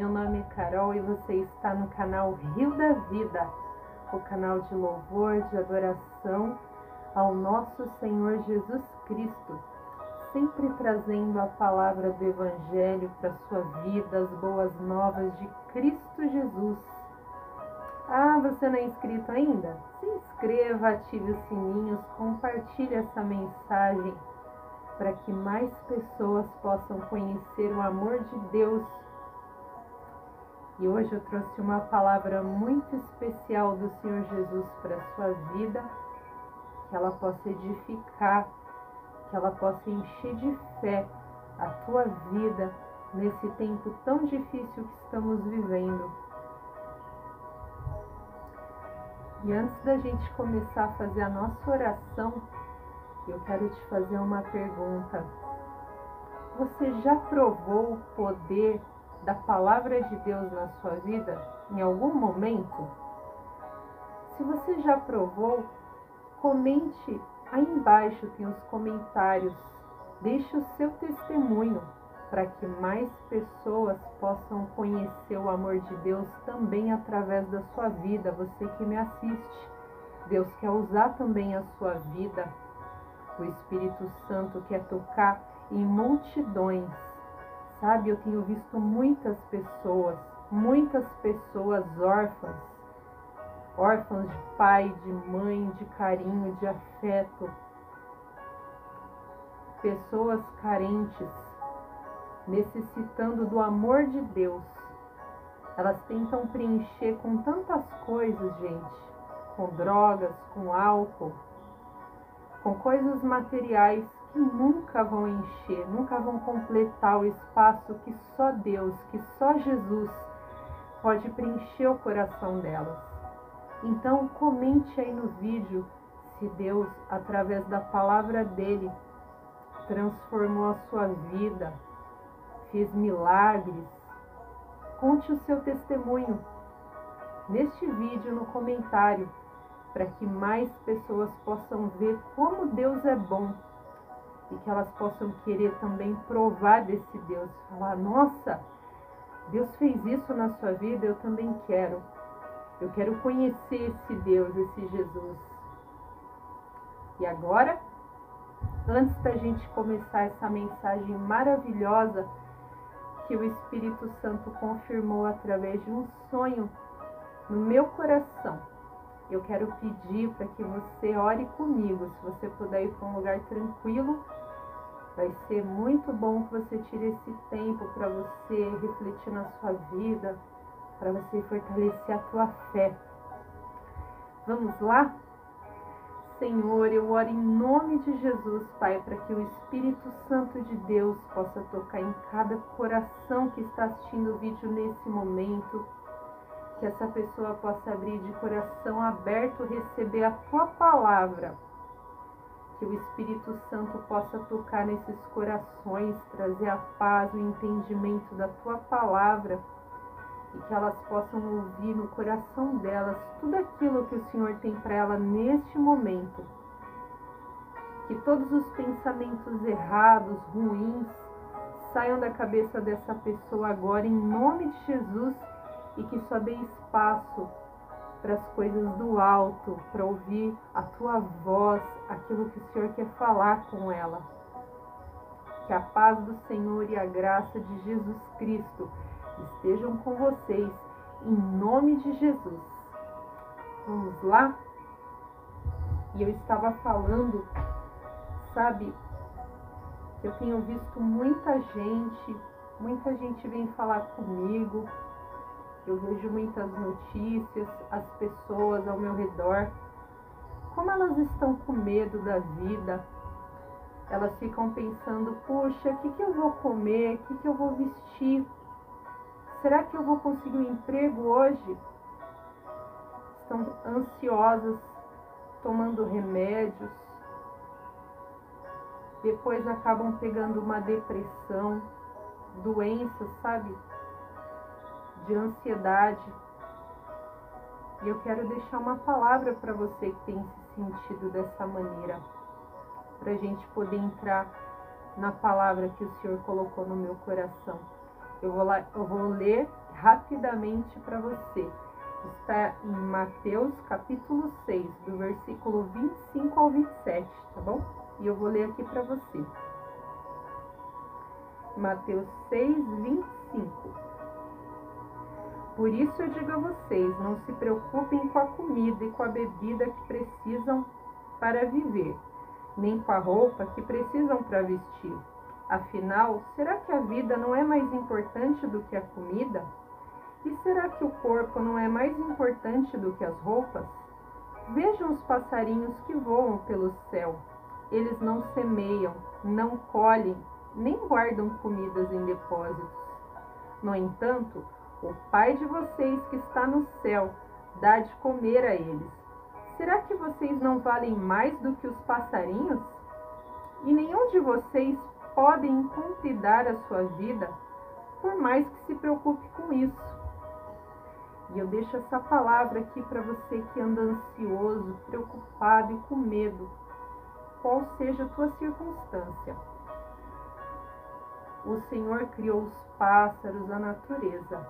Meu nome é Carol e você está no canal Rio da Vida, o canal de louvor, de adoração ao nosso Senhor Jesus Cristo, sempre trazendo a palavra do Evangelho para sua vida, as boas novas de Cristo Jesus. Ah, você não é inscrito ainda? Se inscreva, ative os sininhos, compartilhe essa mensagem para que mais pessoas possam conhecer o amor de Deus e hoje eu trouxe uma palavra muito especial do Senhor Jesus para a sua vida, que ela possa edificar, que ela possa encher de fé a tua vida nesse tempo tão difícil que estamos vivendo. E antes da gente começar a fazer a nossa oração, eu quero te fazer uma pergunta. Você já provou o poder da palavra de Deus na sua vida em algum momento? Se você já provou, comente aí embaixo tem os comentários. Deixe o seu testemunho para que mais pessoas possam conhecer o amor de Deus também através da sua vida. Você que me assiste, Deus quer usar também a sua vida. O Espírito Santo quer tocar em multidões Sabe, eu tenho visto muitas pessoas, muitas pessoas órfãs, órfãs de pai, de mãe, de carinho, de afeto, pessoas carentes, necessitando do amor de Deus. Elas tentam preencher com tantas coisas, gente, com drogas, com álcool, com coisas materiais que nunca vão encher, nunca vão completar o espaço que só Deus, que só Jesus pode preencher o coração delas. Então, comente aí no vídeo se Deus, através da palavra dele, transformou a sua vida, fez milagres. Conte o seu testemunho neste vídeo no comentário, para que mais pessoas possam ver como Deus é bom e que elas possam querer também provar desse Deus, falar: nossa, Deus fez isso na sua vida, eu também quero. Eu quero conhecer esse Deus, esse Jesus. E agora, antes da gente começar essa mensagem maravilhosa que o Espírito Santo confirmou através de um sonho no meu coração, eu quero pedir para que você ore comigo. Se você puder ir para um lugar tranquilo, vai ser muito bom que você tire esse tempo para você refletir na sua vida, para você fortalecer a tua fé. Vamos lá? Senhor, eu oro em nome de Jesus, Pai, para que o Espírito Santo de Deus possa tocar em cada coração que está assistindo o vídeo nesse momento que essa pessoa possa abrir de coração aberto, receber a tua palavra. Que o Espírito Santo possa tocar nesses corações, trazer a paz, o entendimento da tua palavra e que elas possam ouvir no coração delas tudo aquilo que o Senhor tem para ela neste momento. Que todos os pensamentos errados, ruins, saiam da cabeça dessa pessoa agora, em nome de Jesus e que só dê espaço para as coisas do alto, para ouvir a tua voz, aquilo que o Senhor quer falar com ela. Que a paz do Senhor e a graça de Jesus Cristo estejam com vocês, em nome de Jesus. Vamos lá? E eu estava falando, sabe, eu tenho visto muita gente, muita gente vem falar comigo eu vejo muitas notícias, as pessoas ao meu redor, como elas estão com medo da vida. Elas ficam pensando: puxa, o que, que eu vou comer? O que, que eu vou vestir? Será que eu vou conseguir um emprego hoje? Estão ansiosas, tomando remédios. Depois acabam pegando uma depressão, doenças, sabe? De ansiedade. E eu quero deixar uma palavra para você que tem se sentido dessa maneira, para a gente poder entrar na palavra que o Senhor colocou no meu coração. Eu vou, lá, eu vou ler rapidamente para você. Está em Mateus capítulo 6, do versículo 25 ao 27, tá bom? E eu vou ler aqui para você. Mateus 6, 25. Por isso eu digo a vocês: não se preocupem com a comida e com a bebida que precisam para viver, nem com a roupa que precisam para vestir. Afinal, será que a vida não é mais importante do que a comida? E será que o corpo não é mais importante do que as roupas? Vejam os passarinhos que voam pelo céu. Eles não semeiam, não colhem, nem guardam comidas em depósitos. No entanto, o Pai de vocês que está no céu dá de comer a eles. Será que vocês não valem mais do que os passarinhos? E nenhum de vocês podem cuidar a sua vida, por mais que se preocupe com isso. E eu deixo essa palavra aqui para você que anda ansioso, preocupado e com medo, qual seja a tua circunstância. O Senhor criou os pássaros, a natureza,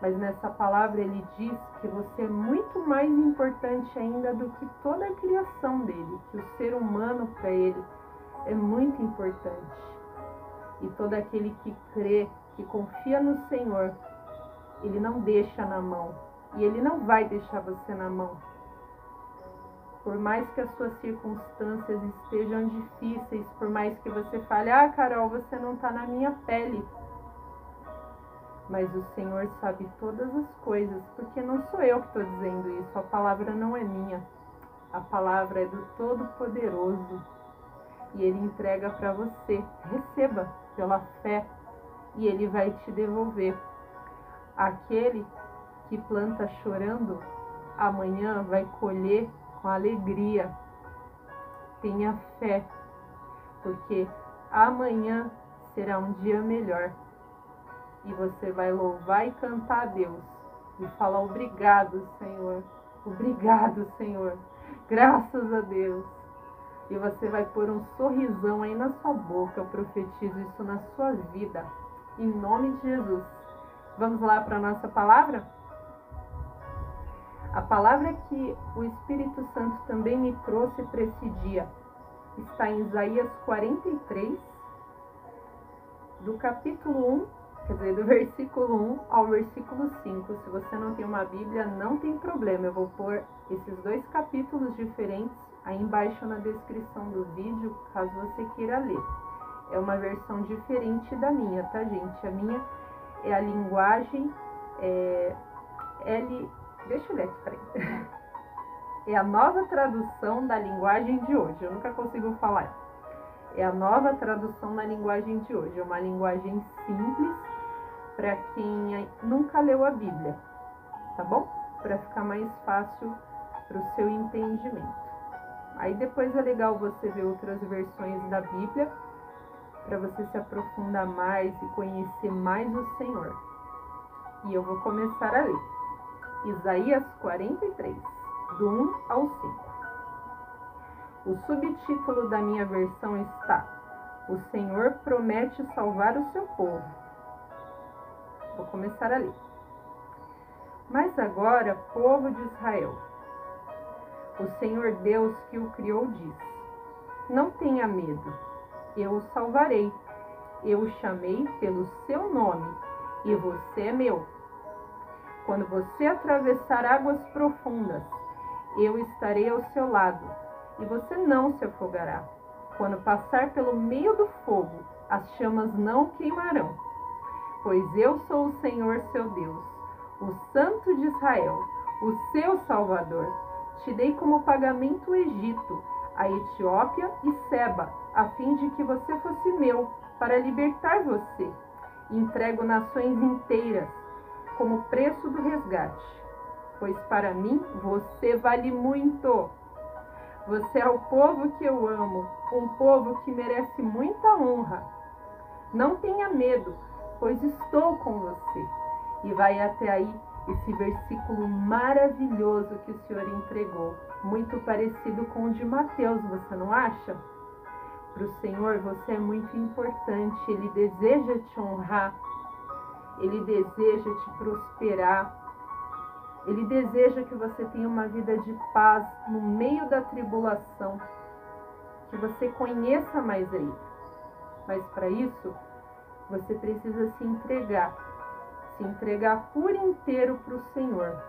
mas nessa palavra ele diz que você é muito mais importante ainda do que toda a criação dele, que o ser humano para ele é muito importante. E todo aquele que crê, que confia no Senhor, ele não deixa na mão. E ele não vai deixar você na mão. Por mais que as suas circunstâncias estejam difíceis, por mais que você fale, ah, Carol, você não está na minha pele. Mas o Senhor sabe todas as coisas, porque não sou eu que estou dizendo isso, a palavra não é minha. A palavra é do Todo-Poderoso. E Ele entrega para você. Receba pela fé e Ele vai te devolver Aquele que planta chorando, amanhã vai colher com alegria. Tenha fé, porque amanhã será um dia melhor. E você vai louvar e cantar a Deus e falar obrigado, Senhor. Obrigado, Senhor. Graças a Deus. E você vai pôr um sorrisão aí na sua boca. Eu profetizo isso na sua vida. Em nome de Jesus. Vamos lá para a nossa palavra? A palavra que o Espírito Santo também me trouxe para esse dia está em Isaías 43, do capítulo 1, quer dizer, do versículo 1 ao versículo 5. Se você não tem uma Bíblia, não tem problema, eu vou pôr esses dois capítulos diferentes aí embaixo na descrição do vídeo, caso você queira ler. É uma versão diferente da minha, tá, gente? A minha é a linguagem é, L. Deixa eu ler aqui, peraí. É a nova tradução da linguagem de hoje. Eu nunca consigo falar. É a nova tradução da linguagem de hoje. É uma linguagem simples para quem nunca leu a Bíblia, tá bom? Para ficar mais fácil para o seu entendimento. Aí depois é legal você ver outras versões da Bíblia para você se aprofundar mais e conhecer mais o Senhor. E eu vou começar a ler. Isaías 43, do 1 ao 5. O subtítulo da minha versão está: O Senhor promete salvar o seu povo. Vou começar a ler. Mas agora, povo de Israel, o Senhor Deus que o criou diz: Não tenha medo eu o salvarei. Eu o chamei pelo seu nome, e você é meu. Quando você atravessar águas profundas, eu estarei ao seu lado, e você não se afogará. Quando passar pelo meio do fogo, as chamas não queimarão. Pois eu sou o Senhor seu Deus, o Santo de Israel, o seu Salvador. Te dei como pagamento o Egito, a Etiópia e Seba, a fim de que você fosse meu, para libertar você. Entrego nações inteiras como preço do resgate, pois para mim você vale muito. Você é o povo que eu amo, um povo que merece muita honra. Não tenha medo, pois estou com você. E vai até aí esse versículo maravilhoso que o Senhor entregou, muito parecido com o de Mateus, você não acha? Para o Senhor você é muito importante, Ele deseja te honrar, Ele deseja te prosperar. Ele deseja que você tenha uma vida de paz no meio da tribulação, que você conheça mais Ele. Mas para isso, você precisa se entregar, se entregar por inteiro para o Senhor,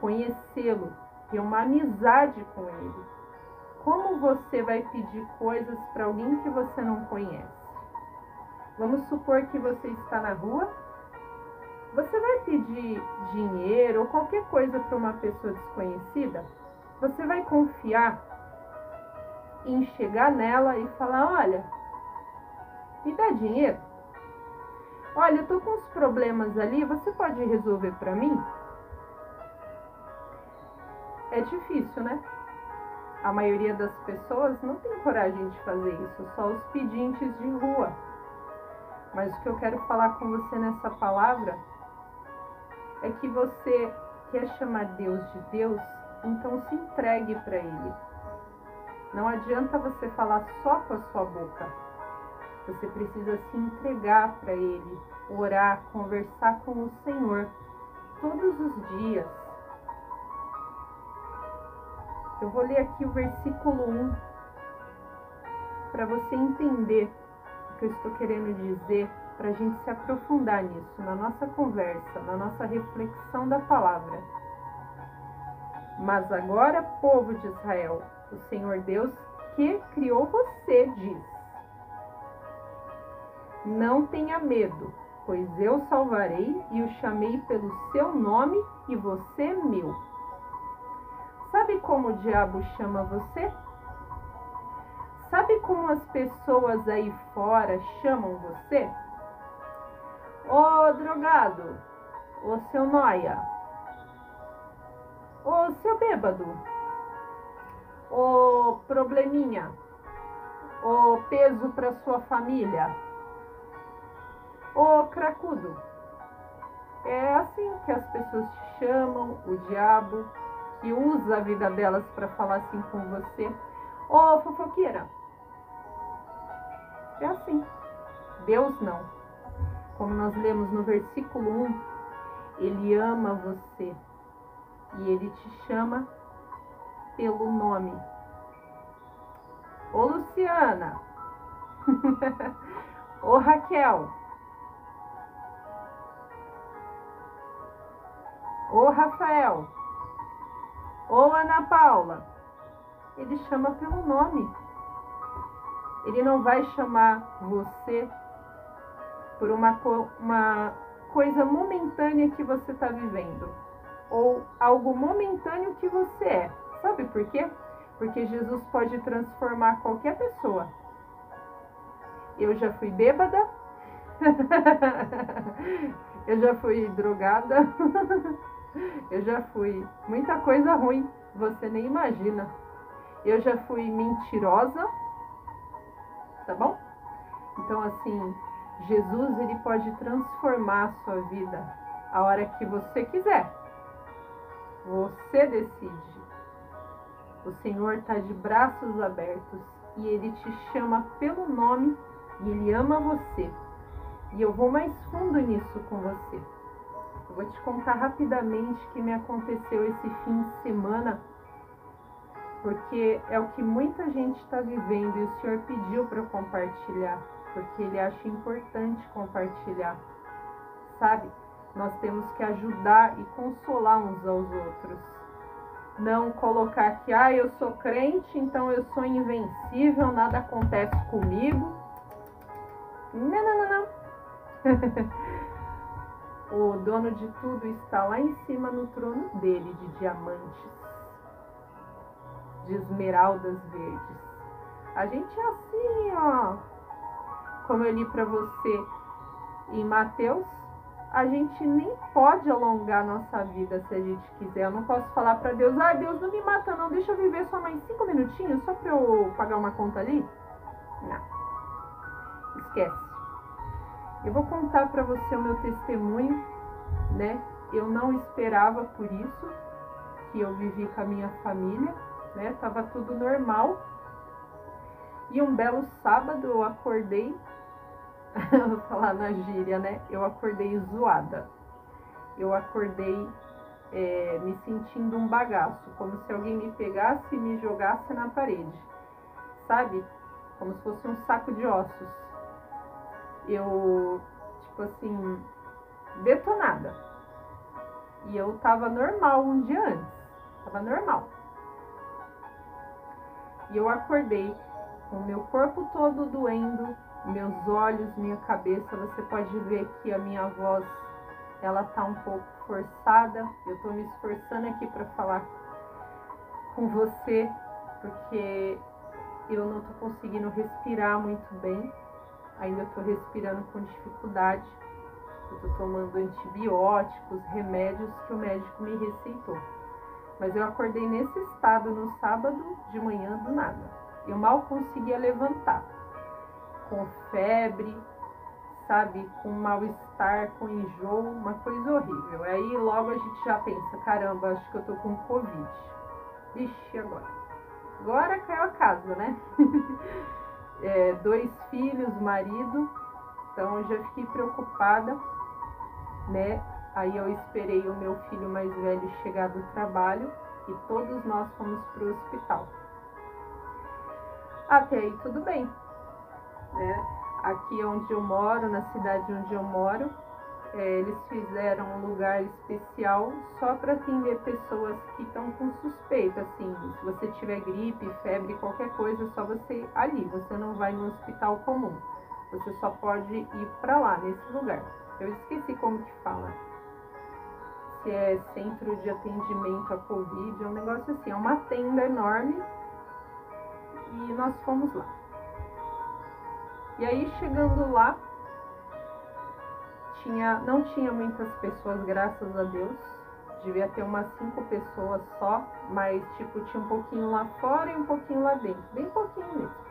conhecê-lo, ter uma amizade com Ele. Como você vai pedir coisas para alguém que você não conhece? Vamos supor que você está na rua, você vai pedir dinheiro ou qualquer coisa para uma pessoa desconhecida? Você vai confiar em chegar nela e falar: Olha, me dá dinheiro? Olha, eu tô com uns problemas ali, você pode resolver para mim? É difícil, né? A maioria das pessoas não tem coragem de fazer isso, só os pedintes de rua. Mas o que eu quero falar com você nessa palavra é que você quer chamar Deus de Deus, então se entregue para Ele. Não adianta você falar só com a sua boca. Você precisa se entregar para Ele, orar, conversar com o Senhor todos os dias. Eu vou ler aqui o versículo 1 para você entender o que eu estou querendo dizer, para a gente se aprofundar nisso, na nossa conversa, na nossa reflexão da palavra. Mas agora, povo de Israel, o Senhor Deus que criou você diz: não tenha medo, pois eu salvarei e o chamei pelo seu nome e você é meu. Sabe como o diabo chama você? Sabe como as pessoas aí fora chamam você? Ô drogado, ô seu noia, ô seu bêbado, ô probleminha, ô peso para sua família Ô cracudo, é assim que as pessoas te chamam, o diabo, que usa a vida delas para falar assim com você. Ô fofoqueira, é assim. Deus não. Como nós lemos no versículo 1, ele ama você e ele te chama pelo nome. Ô Luciana, ô Raquel, Ô Rafael, ô Ana Paula, ele chama pelo nome. Ele não vai chamar você por uma, uma coisa momentânea que você está vivendo ou algo momentâneo que você é. Sabe por quê? Porque Jesus pode transformar qualquer pessoa. Eu já fui bêbada, eu já fui drogada. Eu já fui muita coisa ruim, você nem imagina. Eu já fui mentirosa, tá bom? Então, assim, Jesus ele pode transformar a sua vida a hora que você quiser. Você decide. O Senhor está de braços abertos e ele te chama pelo nome e ele ama você. E eu vou mais fundo nisso com você. Vou te contar rapidamente o que me aconteceu esse fim de semana, porque é o que muita gente está vivendo e o Senhor pediu para eu compartilhar, porque Ele acha importante compartilhar. Sabe? Nós temos que ajudar e consolar uns aos outros. Não colocar que, ah, eu sou crente, então eu sou invencível, nada acontece comigo. Não, não, não, não. O dono de tudo está lá em cima no trono dele de diamantes, de esmeraldas verdes. A gente é assim, ó. Como eu li para você em Mateus, a gente nem pode alongar nossa vida se a gente quiser. Eu não posso falar para Deus, ah, Deus não me mata não, deixa eu viver só mais cinco minutinhos só para eu pagar uma conta ali. Não. Esquece. Eu vou contar para você o meu testemunho, né? Eu não esperava por isso que eu vivi com a minha família, né? Tava tudo normal. E um belo sábado eu acordei vou falar na gíria, né? Eu acordei zoada. Eu acordei é, me sentindo um bagaço, como se alguém me pegasse e me jogasse na parede, sabe? Como se fosse um saco de ossos. Eu, tipo assim, detonada. E eu tava normal um dia antes, tava normal. E eu acordei com o meu corpo todo doendo, meus olhos, minha cabeça. Você pode ver que a minha voz ela tá um pouco forçada. Eu tô me esforçando aqui para falar com você, porque eu não tô conseguindo respirar muito bem. Ainda tô respirando com dificuldade. Tô tomando antibióticos, remédios que o médico me receitou. Mas eu acordei nesse estado no sábado de manhã do nada. Eu mal conseguia levantar. Com febre, sabe? Com mal-estar, com enjoo, uma coisa horrível. Aí logo a gente já pensa, caramba, acho que eu tô com Covid. Ixi, agora. Agora caiu a casa, né? é, dois filhos, marido. Então eu já fiquei preocupada, né? Aí eu esperei o meu filho mais velho chegar do trabalho e todos nós fomos para o hospital. Até aí tudo bem. Né? Aqui onde eu moro, na cidade onde eu moro, é, eles fizeram um lugar especial só para atender pessoas que estão com suspeita, assim, se você tiver gripe, febre, qualquer coisa, é só você ir ali, você não vai no hospital comum, você só pode ir para lá, nesse lugar. Eu esqueci como que fala. Que é Centro de Atendimento à Covid, é um negócio assim, é uma tenda enorme e nós fomos lá. E aí chegando lá, tinha, não tinha muitas pessoas, graças a Deus. Devia ter umas cinco pessoas só, mas tipo, tinha um pouquinho lá fora e um pouquinho lá dentro, bem pouquinho mesmo.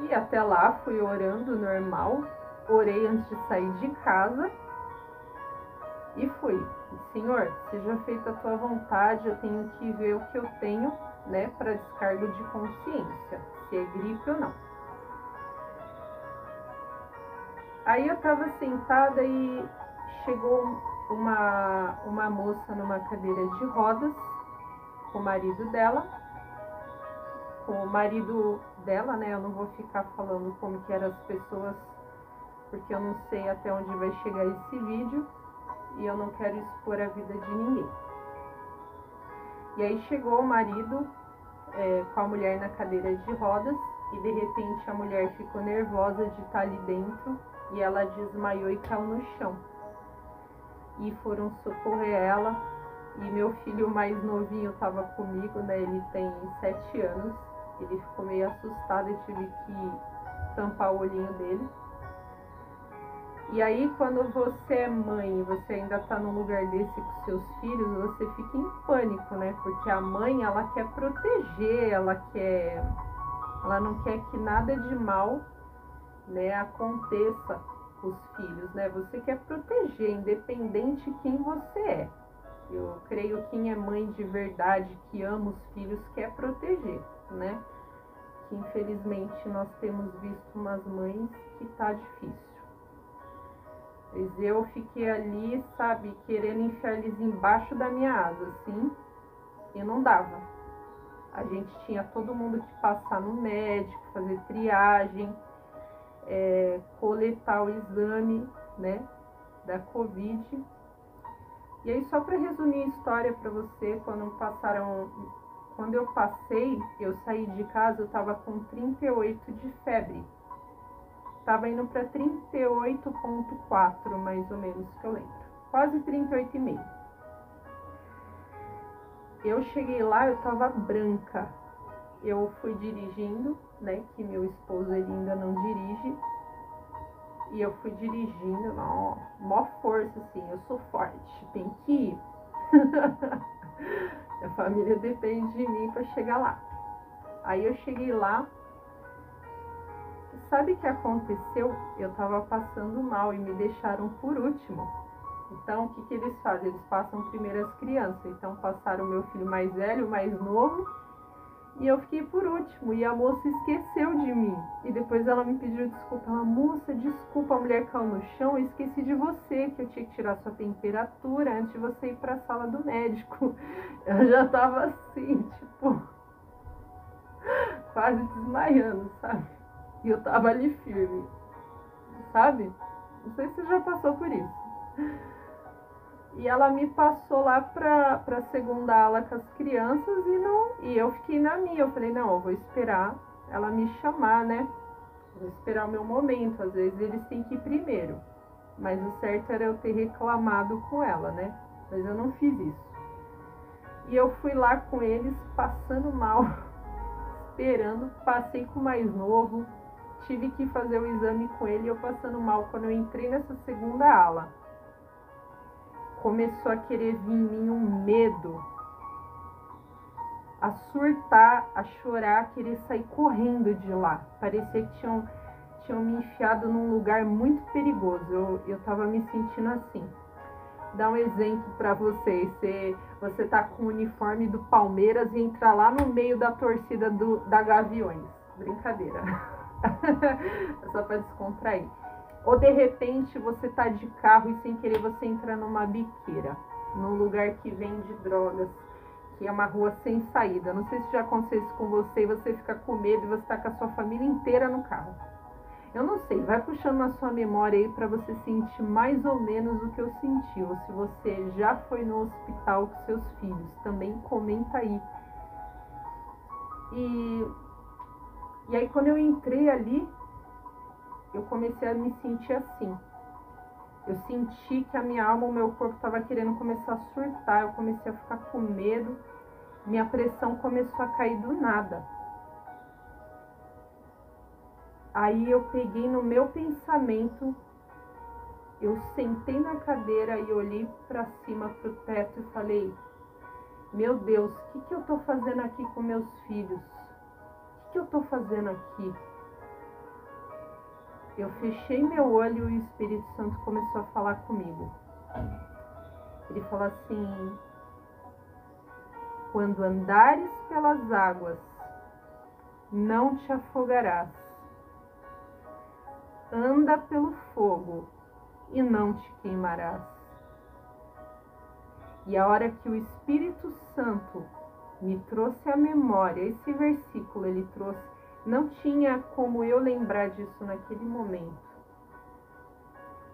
E até lá fui orando normal, orei antes de sair de casa e fui. Senhor, seja feita a tua vontade, eu tenho que ver o que eu tenho, né, para descargo de consciência, se é gripe ou não. Aí eu estava sentada e chegou uma, uma moça numa cadeira de rodas com o marido dela. Com o marido dela, né? Eu não vou ficar falando como que eram as pessoas, porque eu não sei até onde vai chegar esse vídeo e eu não quero expor a vida de ninguém. E aí chegou o marido é, com a mulher na cadeira de rodas e de repente a mulher ficou nervosa de estar ali dentro e ela desmaiou e caiu no chão. E foram socorrer ela e meu filho mais novinho estava comigo, né? Ele tem sete anos. Ele ficou meio assustado e tive que tampar o olhinho dele. E aí, quando você é mãe e você ainda está num lugar desse com seus filhos, você fica em pânico, né? Porque a mãe, ela quer proteger, ela quer. Ela não quer que nada de mal né, aconteça os filhos, né? Você quer proteger, independente quem você é. Eu creio que quem é mãe de verdade, que ama os filhos, quer proteger, né? Que infelizmente nós temos visto umas mães que tá difícil. Mas eu fiquei ali, sabe, querendo enfiar eles embaixo da minha asa, assim, e não dava. A gente tinha todo mundo que passar no médico, fazer triagem, é, coletar o exame, né, da Covid. E aí, só para resumir a história para você, quando passaram, quando eu passei, eu saí de casa, eu estava com 38 de febre estava indo para 38,4 mais ou menos, que eu lembro. Quase 38,5. Eu cheguei lá, eu estava branca. Eu fui dirigindo, né? Que meu esposo ele ainda não dirige. E eu fui dirigindo, ó, mó força, assim, eu sou forte, tem que ir. a família depende de mim para chegar lá. Aí eu cheguei lá, Sabe o que aconteceu? Eu estava passando mal e me deixaram por último. Então, o que, que eles fazem? Eles passam primeiro as crianças. Então, passaram o meu filho mais velho, mais novo, E eu fiquei por último e a moça esqueceu de mim. E depois ela me pediu desculpa. Ela, moça, desculpa, a mulher caiu no chão. Eu esqueci de você, que eu tinha que tirar sua temperatura antes de você ir para a sala do médico. Eu já tava assim, tipo, quase desmaiando, sabe? E eu tava ali firme, sabe? Não sei se você já passou por isso. E ela me passou lá pra, pra segunda ala com as crianças e, não, e eu fiquei na minha. Eu falei, não, eu vou esperar ela me chamar, né? Vou esperar o meu momento. Às vezes eles têm que ir primeiro. Mas o certo era eu ter reclamado com ela, né? Mas eu não fiz isso. E eu fui lá com eles passando mal, esperando, passei com o mais novo, tive que fazer o exame com ele, eu passando mal quando eu entrei nessa segunda ala começou a querer vir em mim um medo, a surtar, a chorar, a querer sair correndo de lá. Parecia que tinham, tinham me enfiado num lugar muito perigoso. Eu, eu tava me sentindo assim. Dar um exemplo para vocês. Você, você tá com o uniforme do Palmeiras e entra lá no meio da torcida do, da Gaviões. Brincadeira. Só para descontrair. Ou de repente você tá de carro e sem querer você entra numa biqueira, num lugar que vende drogas, que é uma rua sem saída. Não sei se já aconteceu isso com você e você fica com medo e você tá com a sua família inteira no carro. Eu não sei, vai puxando na sua memória aí para você sentir mais ou menos o que eu senti. Ou se você já foi no hospital com seus filhos, também comenta aí. E, e aí quando eu entrei ali, eu comecei a me sentir assim. Eu senti que a minha alma, o meu corpo estava querendo começar a surtar, eu comecei a ficar com medo, minha pressão começou a cair do nada. Aí eu peguei no meu pensamento, eu sentei na cadeira e olhei para cima, para o teto e falei: Meu Deus, o que, que eu estou fazendo aqui com meus filhos? O que, que eu estou fazendo aqui? Eu fechei meu olho e o Espírito Santo começou a falar comigo. Ele falou assim: Quando andares pelas águas, não te afogarás. Anda pelo fogo e não te queimarás. E a hora que o Espírito Santo me trouxe à memória, esse versículo ele trouxe não tinha como eu lembrar disso naquele momento.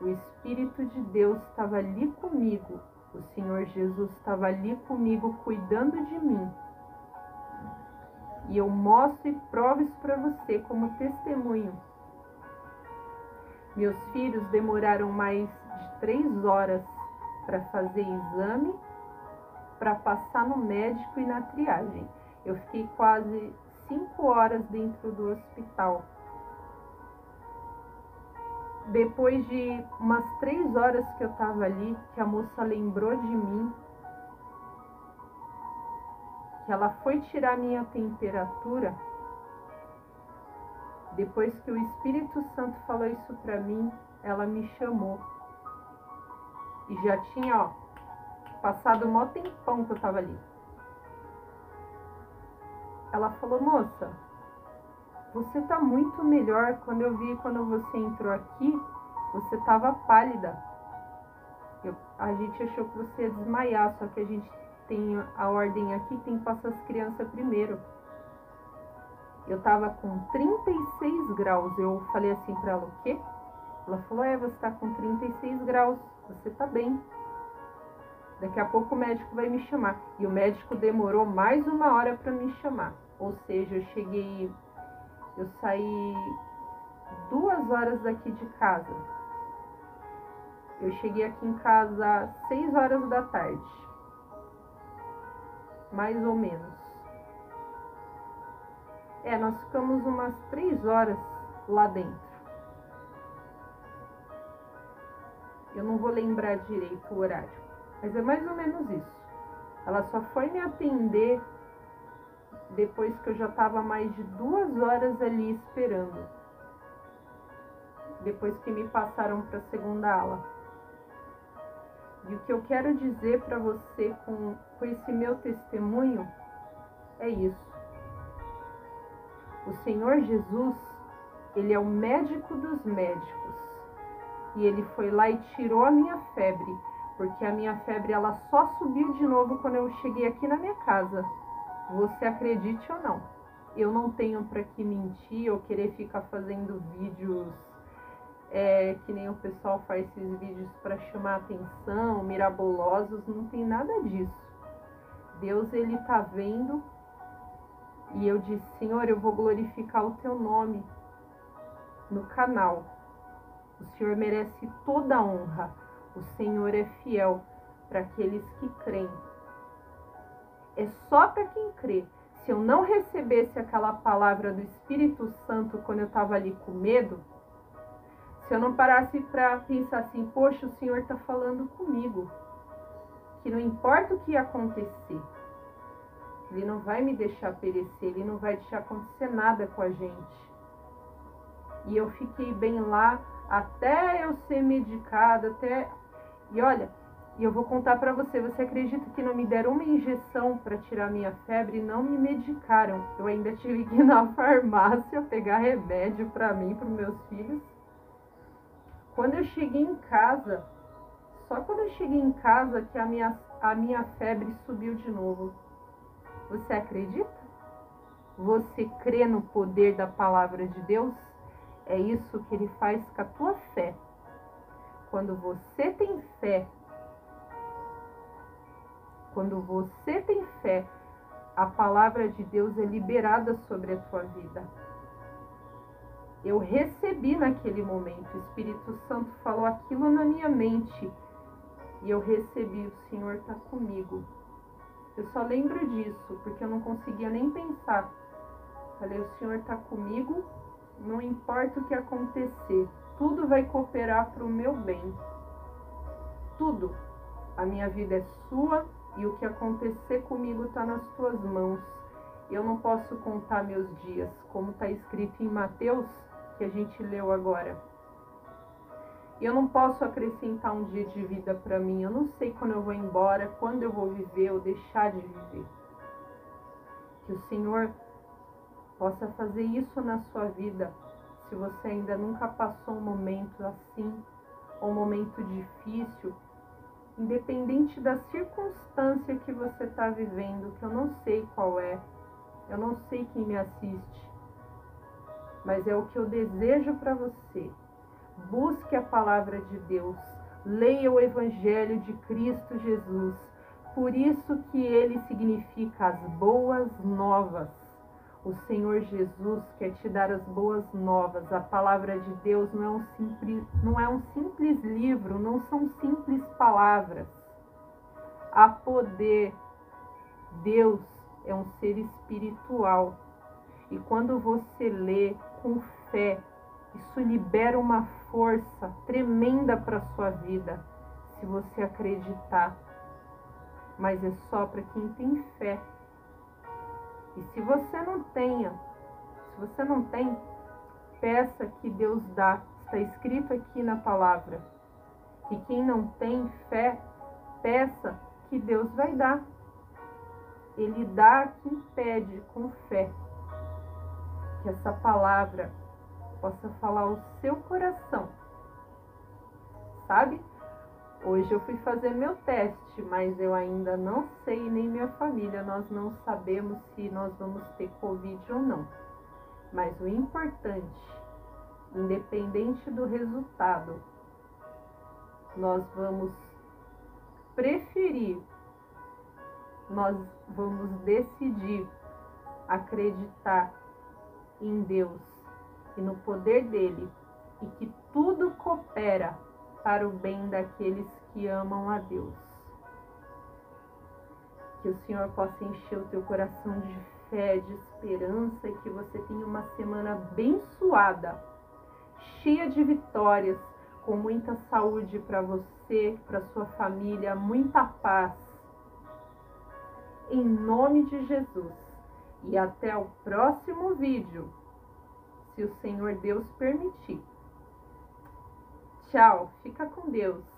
O Espírito de Deus estava ali comigo, o Senhor Jesus estava ali comigo, cuidando de mim. E eu mostro e provo isso para você como testemunho. Meus filhos demoraram mais de três horas para fazer exame, para passar no médico e na triagem. Eu fiquei quase cinco horas dentro do hospital. Depois de umas três horas que eu estava ali, que a moça lembrou de mim, que ela foi tirar minha temperatura, depois que o Espírito Santo falou isso para mim, ela me chamou. E já tinha, ó, passado um tempão que eu tava ali. Ela falou: Moça, você tá muito melhor. Quando eu vi quando você entrou aqui, você tava pálida. Eu, a gente achou que você ia desmaiar, só que a gente tem a ordem aqui, tem que passar as crianças primeiro. Eu tava com 36 graus. Eu falei assim para ela: O quê? Ela falou: É, você tá com 36 graus. Você tá bem. Daqui a pouco o médico vai me chamar. E o médico demorou mais uma hora para me chamar. Ou seja, eu cheguei, eu saí duas horas daqui de casa. Eu cheguei aqui em casa às seis horas da tarde. Mais ou menos. É, nós ficamos umas três horas lá dentro. Eu não vou lembrar direito o horário, mas é mais ou menos isso. Ela só foi me atender depois que eu já estava mais de duas horas ali esperando. Depois que me passaram para a segunda aula. E o que eu quero dizer para você com, com esse meu testemunho é isso. O Senhor Jesus, ele é o médico dos médicos. E ele foi lá e tirou a minha febre, porque a minha febre ela só subiu de novo quando eu cheguei aqui na minha casa. Você acredite ou não. Eu não tenho para que mentir ou querer ficar fazendo vídeos é, que nem o pessoal faz esses vídeos para chamar atenção, mirabolosos, não tem nada disso. Deus ele tá vendo e eu disse, Senhor, eu vou glorificar o teu nome no canal. O Senhor merece toda a honra. O Senhor é fiel para aqueles que creem. É só para quem crê. Se eu não recebesse aquela palavra do Espírito Santo quando eu estava ali com medo, se eu não parasse para pensar assim, poxa, o Senhor está falando comigo, que não importa o que acontecer, Ele não vai me deixar perecer, Ele não vai deixar acontecer nada com a gente. E eu fiquei bem lá até eu ser medicada, até. E olha, e eu vou contar para você, você acredita que não me deram uma injeção para tirar minha febre não me medicaram? Eu ainda tive que ir na farmácia pegar remédio para mim, para meus filhos. Quando eu cheguei em casa, só quando eu cheguei em casa que a minha, a minha febre subiu de novo. Você acredita? Você crê no poder da palavra de Deus? É isso que ele faz com a tua fé. Quando você tem fé, quando você tem fé, a palavra de Deus é liberada sobre a tua vida eu recebi naquele momento. O Espírito Santo falou aquilo na minha mente e eu recebi. O Senhor está comigo. Eu só lembro disso porque eu não conseguia nem pensar. Falei, o Senhor está comigo, não importa o que acontecer, tudo vai cooperar para o meu bem. Tudo. A minha vida é sua e o que acontecer comigo está nas tuas mãos. Eu não posso contar meus dias, como está escrito em Mateus que a gente leu agora. Eu não posso acrescentar um dia de vida para mim. Eu não sei quando eu vou embora, quando eu vou viver ou deixar de viver. Que o Senhor possa fazer isso na sua vida. Se você ainda nunca passou um momento assim, ou um momento difícil, independente da circunstância que você está vivendo, que eu não sei qual é, eu não sei quem me assiste, mas é o que eu desejo para você. Busque a palavra de Deus, leia o Evangelho de Cristo Jesus. Por isso que ele significa as boas novas. O Senhor Jesus quer te dar as boas novas. A palavra de Deus não é um simples, não é um simples livro, não são simples palavras. Há poder. Deus é um ser espiritual. E quando você lê, com fé. Isso libera uma força tremenda para sua vida, se você acreditar. Mas é só para quem tem fé. E se você não tenha, se você não tem, peça que Deus dá. Está escrito aqui na palavra. E quem não tem fé, peça que Deus vai dar. Ele dá quem pede com fé que essa palavra possa falar ao seu coração. Sabe? Hoje eu fui fazer meu teste, mas eu ainda não sei, nem minha família, nós não sabemos se nós vamos ter Covid ou não. Mas o importante, independente do resultado, nós vamos preferir, nós vamos decidir acreditar em Deus e no poder dele, e que tudo coopera para o bem daqueles que amam a Deus. Que o Senhor possa encher o teu coração de fé, de esperança e que você tenha uma semana abençoada, cheia de vitórias, com muita saúde para você, para sua família, muita paz. Em nome de Jesus e até o próximo vídeo, se o Senhor Deus permitir. Tchau, fica com Deus.